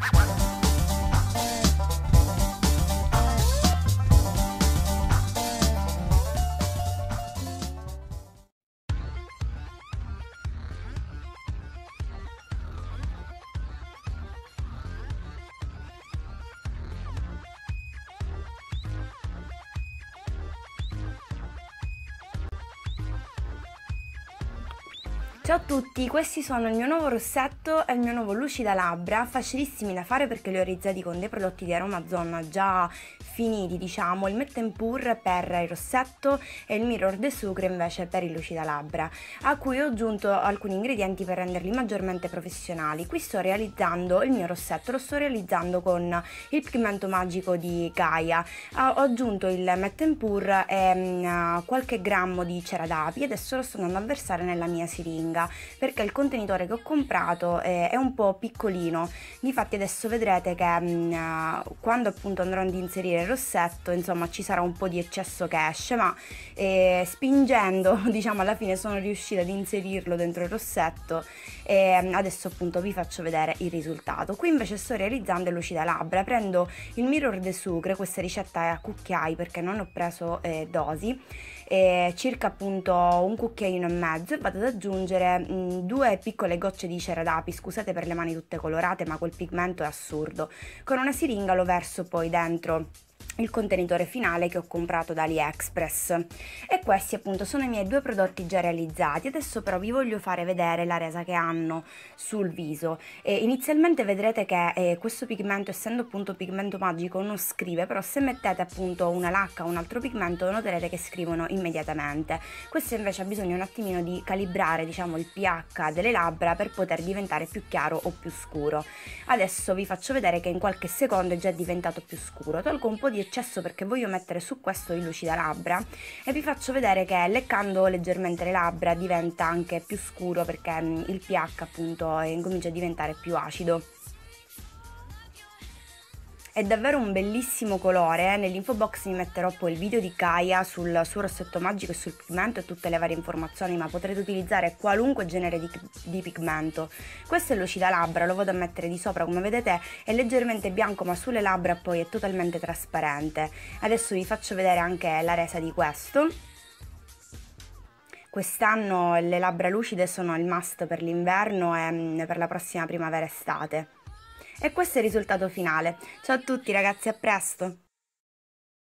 one. Ciao a tutti, questi sono il mio nuovo rossetto e il mio nuovo lucida labbra, facilissimi da fare perché li ho realizzati con dei prodotti di Aromazone già finiti, diciamo, il Met Pour per il rossetto e il Mirror de Sucre invece per il lucida labbra, a cui ho aggiunto alcuni ingredienti per renderli maggiormente professionali. Qui sto realizzando il mio rossetto, lo sto realizzando con il pigmento magico di Gaia. Ho aggiunto il Met Pour e um, qualche grammo di cera d'api e adesso lo sto andando a versare nella mia siringa lunga perché il contenitore che ho comprato è, è un po' piccolino. Difatti adesso vedrete che mh, mm, quando appunto andrò ad inserire il rossetto insomma ci sarà un po' di eccesso che esce ma eh, spingendo diciamo alla fine sono riuscita ad inserirlo dentro il rossetto e mm, adesso appunto vi faccio vedere il risultato. Qui invece sto realizzando il lucida labbra. Prendo il mirror de sucre questa ricetta è a cucchiai perché non ho preso eh, dosi eh, circa appunto un cucchiaino e mezzo e vado ad aggiungere mh, mm, due piccole gocce di cera d'api, scusate per le mani tutte colorate ma quel pigmento è assurdo. Con una siringa lo verso poi dentro il contenitore finale che ho comprato da AliExpress. E questi appunto sono i miei due prodotti già realizzati. Adesso però vi voglio fare vedere la resa che hanno sul viso. E inizialmente vedrete che eh, questo pigmento essendo appunto pigmento magico non scrive però se mettete appunto una lacca o un altro pigmento noterete che scrivono immediatamente. Questo invece ha bisogno un attimino di calibrare diciamo il pH delle labbra per poter diventare più chiaro o più scuro. Adesso vi faccio vedere che in qualche secondo è già diventato più scuro. Tolgo un po' di eccesso perché voglio mettere su questo il lucida labbra e vi faccio vedere che leccando leggermente le labbra diventa anche più scuro perché mm, il pH appunto incomincia a diventare più acido è davvero un bellissimo colore, nell'info box vi metterò poi il video di Kaya sul suo rossetto magico e sul pigmento e tutte le varie informazioni, ma potrete utilizzare qualunque genere di, di pigmento. Questo è lucida labbra, lo vado a mettere di sopra, come vedete è leggermente bianco ma sulle labbra poi è totalmente trasparente. Adesso vi faccio vedere anche la resa di questo. Quest'anno le labbra lucide sono il must per l'inverno e mm, per la prossima primavera-estate. E questo è il risultato finale. Ciao a tutti ragazzi, a presto!